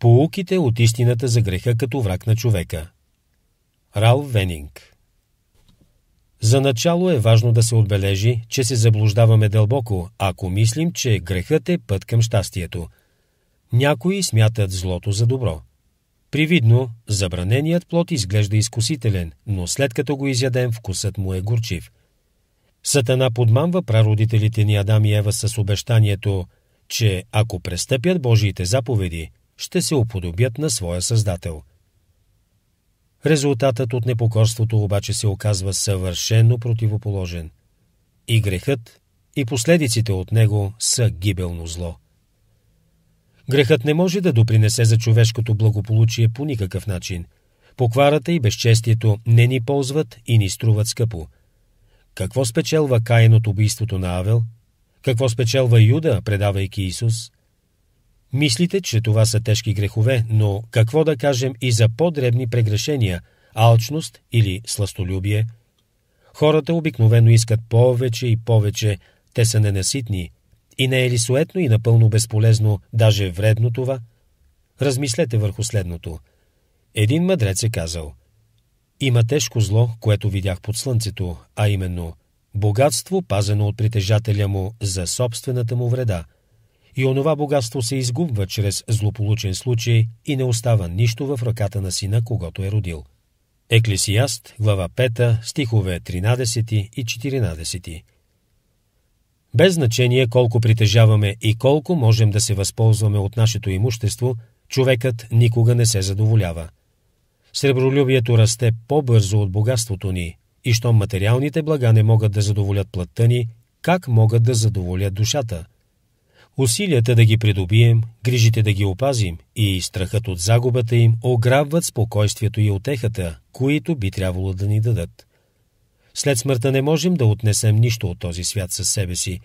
Поуките от истината за греха като враг на човека. Рал Венинг За начало е важно да се отбележи, че се заблуждаваме дълбоко, ако мислим, че грехът е път към щастието. Някои смятат злото за добро. Привидно, забраненият плод изглежда изкусителен, но след като го изядем, вкусът му е горчив. Сатана подмамва прародителите ни Адам и Ева с обещанието, че ако престъпят Божиите заповеди, ще се уподобят на своя Създател. Резултатът от непокорството обаче се оказва съвършенно противоположен. И грехът, и последиците от него са гибелно зло. Грехът не може да допринесе за човешкото благополучие по никакъв начин. Покварата и безчестието не ни ползват и ни струват скъпо. Какво спечелва Каин от убийството на Авел? Какво спечелва Юда, предавайки Исус? Мислите, че това са тежки грехове, но какво да кажем и за по-дребни прегрешения, алчност или сластолюбие? Хората обикновено искат повече и повече, те са ненаситни. И не е ли суетно и напълно безполезно, даже вредно това? Размислете върху следното. Един мъдрец е казал Има тежко зло, което видях под слънцето, а именно богатство, пазено от притежателя му за собствената му вреда – и онова богатство се изгубва чрез злополучен случай и не остава нищо в ръката на сина, когато е родил. Еклесиаст, глава 5, стихове 13 и 14. Без значение колко притежаваме и колко можем да се възползваме от нашето имущество, човекът никога не се задоволява. Сребролюбието расте по-бързо от богатството ни, и щом материалните блага не могат да задоволят плътта ни, как могат да задоволят душата – Усилията да ги придобием, грижите да ги опазим и страхът от загубата им ограбват спокойствието и отехата, които би трябвало да ни дадат. След смъртта не можем да отнесем нищо от този свят със себе си.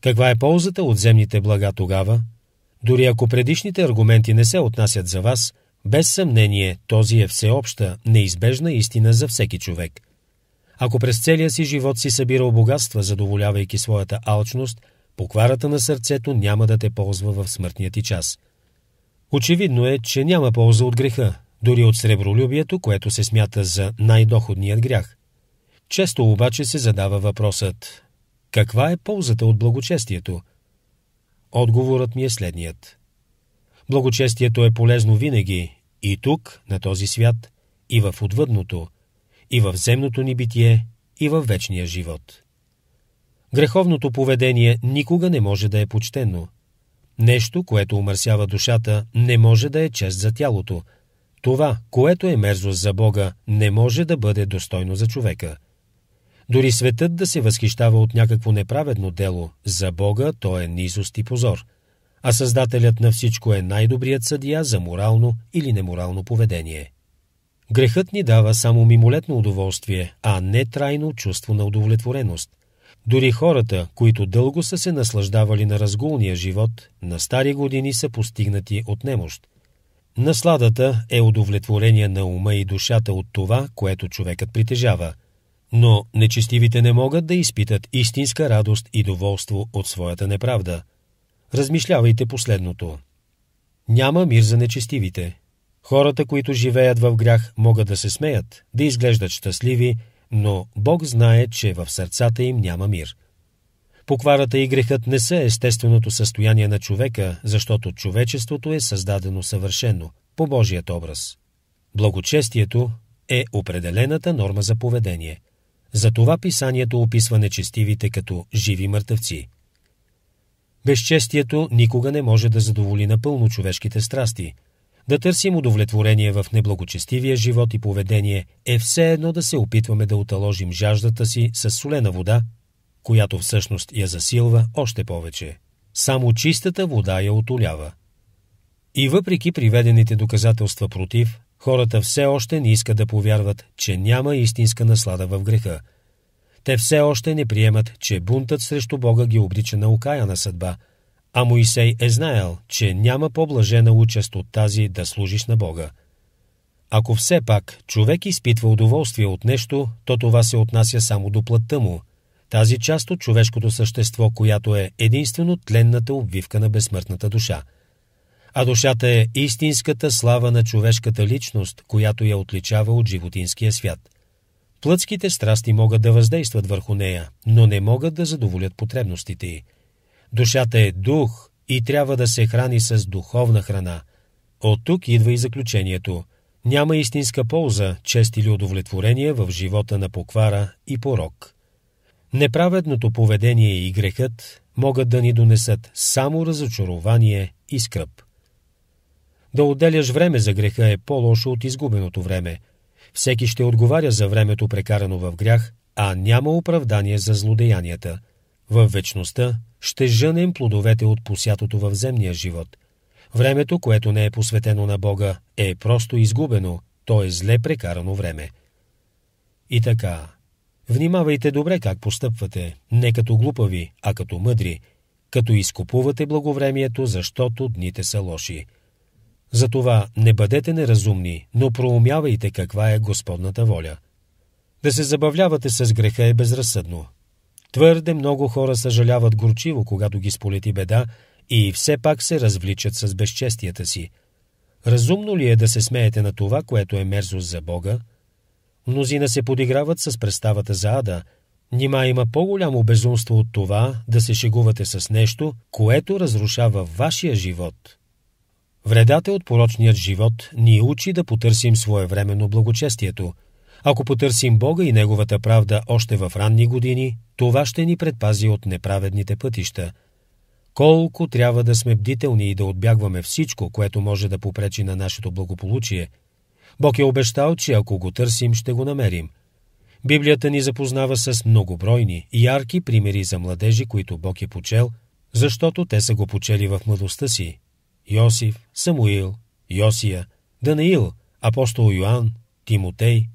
Каква е ползата от земните блага тогава? Дори ако предишните аргументи не се отнасят за вас, без съмнение този е всеобща, неизбежна истина за всеки човек. Ако през целия си живот си събирал богатства, задоволявайки своята алчност – покварата на сърцето няма да те ползва в смъртния ти час. Очевидно е, че няма полза от греха, дори от сребролюбието, което се смята за най-доходният грях. Често обаче се задава въпросът каква е ползата от благочестието? Отговорът ми е следният. Благочестието е полезно винаги, и тук, на този свят, и в отвъдното, и в земното ни битие, и в вечния живот. Греховното поведение никога не може да е почтено. Нещо, което умърсява душата, не може да е чест за тялото. Това, което е мерзост за Бога, не може да бъде достойно за човека. Дори светът да се възхищава от някакво неправедно дело, за Бога то е низост и позор. А Създателят на всичко е най-добрият съдия за морално или неморално поведение. Грехът ни дава само мимолетно удоволствие, а не трайно чувство на удовлетвореност – дори хората, които дълго са се наслаждавали на разгулния живот, на стари години са постигнати от немощ. Насладата е удовлетворение на ума и душата от това, което човекът притежава. Но нечестивите не могат да изпитат истинска радост и доволство от своята неправда. Размишлявайте последното. Няма мир за нечестивите. Хората, които живеят в грях, могат да се смеят, да изглеждат щастливи, но Бог знае, че в сърцата им няма мир. Покварата и грехът не са естественото състояние на човека, защото човечеството е създадено съвършено, по Божият образ. Благочестието е определената норма за поведение. Затова писанието описва нечестивите като живи мъртъвци. Безчестието никога не може да задоволи напълно човешките страсти – да търсим удовлетворение в неблагочестивия живот и поведение е все едно да се опитваме да оталожим жаждата си с солена вода, която всъщност я засилва още повече. Само чистата вода я отолява. И въпреки приведените доказателства против, хората все още не искат да повярват, че няма истинска наслада в греха. Те все още не приемат, че бунтът срещу Бога ги обрича на окаяна съдба – а Моисей е знаел, че няма по-блажена участ от тази да служиш на Бога. Ако все пак човек изпитва удоволствие от нещо, то това се отнася само до плътта му, тази част от човешкото същество, която е единствено тленната обвивка на безсмъртната душа. а душата е истинската слава на човешката личност, която я отличава от животинския свят. Плътските страсти могат да въздействат върху нея, но не могат да задоволят потребностите й. Душата е дух и трябва да се храни с духовна храна. От тук идва и заключението. Няма истинска полза, чест или удовлетворение в живота на поквара и порок. Неправедното поведение и грехът могат да ни донесат само разочарование и скръп. Да отделяш време за греха е по-лошо от изгубеното време. Всеки ще отговаря за времето прекарано в грях, а няма оправдание за злодеянията. В вечността ще жънем плодовете от посятото в земния живот. Времето, което не е посветено на Бога, е просто изгубено, то е зле прекарано време. И така, внимавайте добре как постъпвате, не като глупави, а като мъдри, като изкупувате благовремието, защото дните са лоши. Затова не бъдете неразумни, но проумявайте каква е Господната воля. Да се забавлявате с греха е безразсъдно. Твърде много хора съжаляват горчиво, когато ги сполети беда и все пак се развличат с безчестията си. Разумно ли е да се смеете на това, което е мерзост за Бога? Мнозина се подиграват с представата за ада. Нима има по-голямо безумство от това да се шегувате с нещо, което разрушава вашия живот. Вредата от порочният живот ни учи да потърсим своевременно благочестието. Ако потърсим Бога и Неговата правда още в ранни години, това ще ни предпази от неправедните пътища. Колко трябва да сме бдителни и да отбягваме всичко, което може да попречи на нашето благополучие. Бог е обещал, че ако го търсим, ще го намерим. Библията ни запознава с многобройни и ярки примери за младежи, които Бог е почел, защото те са го почели в младостта си Йосиф, Самуил, Йосия, Данаил, апостол Йоанн, Тимотей.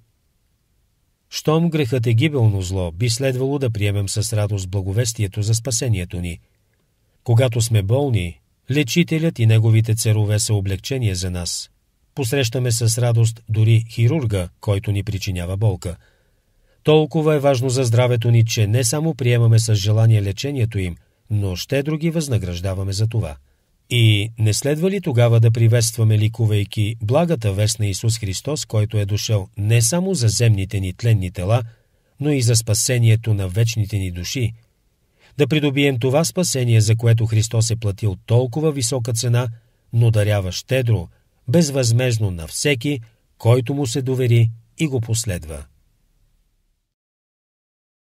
Щом грехът е гибелно зло, би следвало да приемем с радост благовестието за спасението ни. Когато сме болни, лечителят и неговите царове са облегчение за нас. Посрещаме с радост дори хирурга, който ни причинява болка. Толкова е важно за здравето ни, че не само приемаме с желание лечението им, но щедро ги възнаграждаваме за това. И не следва ли тогава да приветстваме ликувайки благата вест на Исус Христос, който е дошъл не само за земните ни тленни тела, но и за спасението на вечните ни души? Да придобием това спасение, за което Христос е платил толкова висока цена, но дарява щедро, безвъзмезно на всеки, който му се довери и го последва.